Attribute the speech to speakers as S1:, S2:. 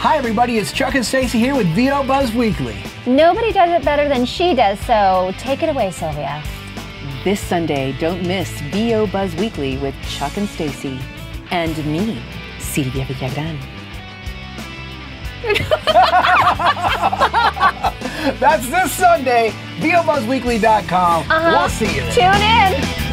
S1: Hi, everybody. It's Chuck and Stacey here with VO Buzz Weekly.
S2: Nobody does it better than she does, so take it away, Sylvia.
S3: This Sunday, don't miss VO Buzz Weekly with Chuck and Stacey and me, Sylvia Villagran.
S1: That's this Sunday. VOBuzzWeekly.com.
S2: Uh-huh.
S1: We'll see you.
S2: Tune in.